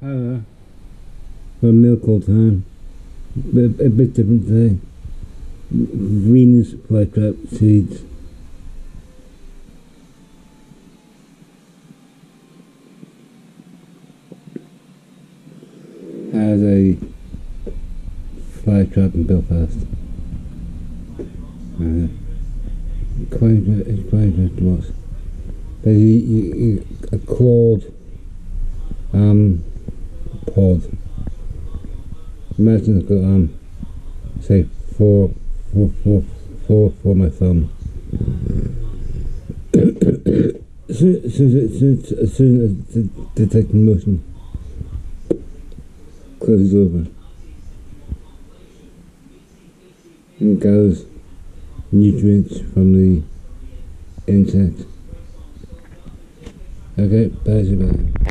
Hello. For a milk all time. But a bit different today. Venus flytrap seeds. As a flytrap in Belfast. Uh, quite, it's quite a was. But you, you, you, a clawed um, pod. Imagine it's got um, say four, four, four, four for my thumb. as soon as, soon, detects motion, closes over and gathers nutrients from the insect. Okay, bye bye.